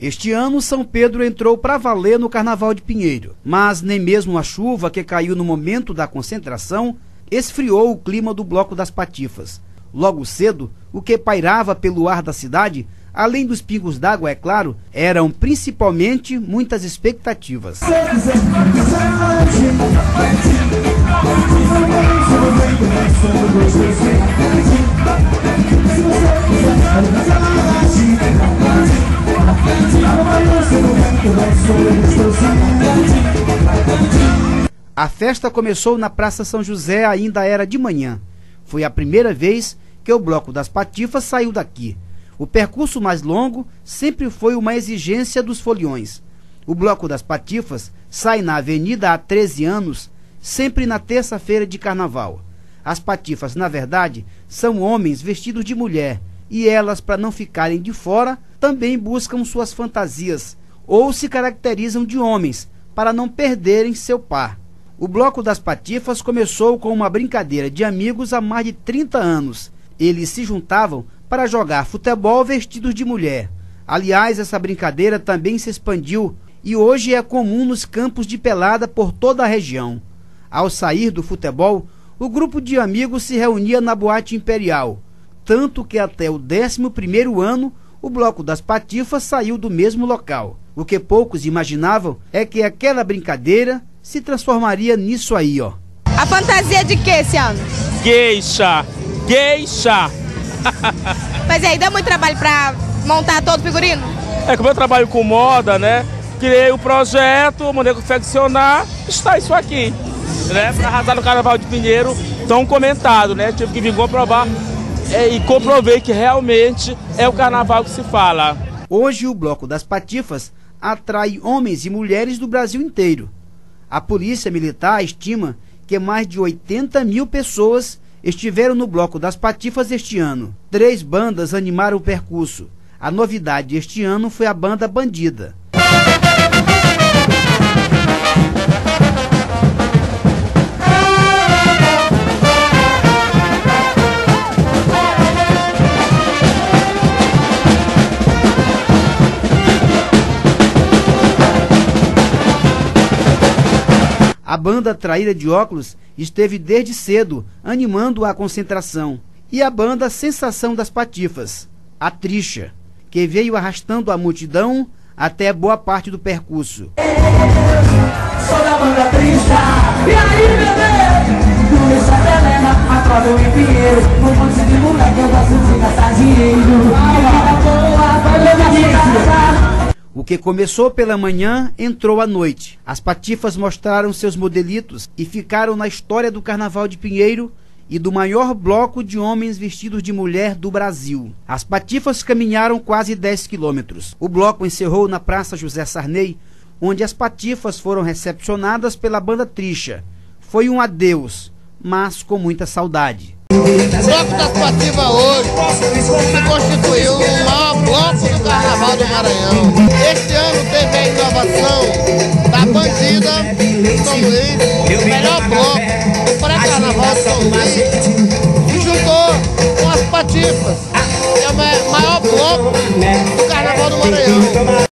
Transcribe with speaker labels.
Speaker 1: Este ano, São Pedro entrou para valer no Carnaval de Pinheiro, mas nem mesmo a chuva que caiu no momento da concentração esfriou o clima do Bloco das Patifas. Logo cedo, o que pairava pelo ar da cidade, além dos pingos d'água, é claro, eram principalmente muitas expectativas. A festa começou na Praça São José, ainda era de manhã. Foi a primeira vez que o Bloco das Patifas saiu daqui. O percurso mais longo sempre foi uma exigência dos foliões. O Bloco das Patifas sai na avenida há 13 anos, sempre na terça-feira de carnaval. As patifas, na verdade, são homens vestidos de mulher, e elas, para não ficarem de fora, também buscam suas fantasias, ou se caracterizam de homens, para não perderem seu par. O Bloco das Patifas começou com uma brincadeira de amigos há mais de 30 anos. Eles se juntavam para jogar futebol vestidos de mulher. Aliás, essa brincadeira também se expandiu e hoje é comum nos campos de pelada por toda a região. Ao sair do futebol, o grupo de amigos se reunia na Boate Imperial, tanto que até o 11º ano o Bloco das Patifas saiu do mesmo local. O que poucos imaginavam é que aquela brincadeira se transformaria nisso aí, ó.
Speaker 2: A fantasia de que esse ano?
Speaker 3: Geisha! Geisha!
Speaker 2: Mas aí, dá muito trabalho pra montar todo o figurino?
Speaker 3: É como eu trabalho com moda, né? Criei o um projeto, mandei confeccionar, está isso aqui. Né? Pra arrasar no Carnaval de Pinheiro, tão comentado, né? Tive que vir comprovar é, e comprovei que realmente é o carnaval que se fala.
Speaker 1: Hoje o Bloco das Patifas atrai homens e mulheres do Brasil inteiro. A Polícia Militar estima que mais de 80 mil pessoas estiveram no Bloco das Patifas este ano. Três bandas animaram o percurso. A novidade este ano foi a banda Bandida. A banda Traíra de Óculos esteve desde cedo animando a concentração. E a banda Sensação das Patifas, a Tricha, que veio arrastando a multidão até boa parte do percurso. Sou da banda e aí? Que começou pela manhã entrou à noite. As patifas mostraram seus modelitos e ficaram na história do Carnaval de Pinheiro e do maior bloco de homens vestidos de mulher do Brasil. As patifas caminharam quase 10 quilômetros. O bloco encerrou na Praça José Sarney, onde as patifas foram recepcionadas pela banda Tricha. Foi um adeus, mas com muita saudade.
Speaker 4: O bloco das patifas hoje se constituiu do Maranhão. Este ano teve a inovação da bandida São Luís, o melhor bloco do pré-carnaval de São Luís, que juntou com as patifas. É o maior bloco do Carnaval do Maranhão.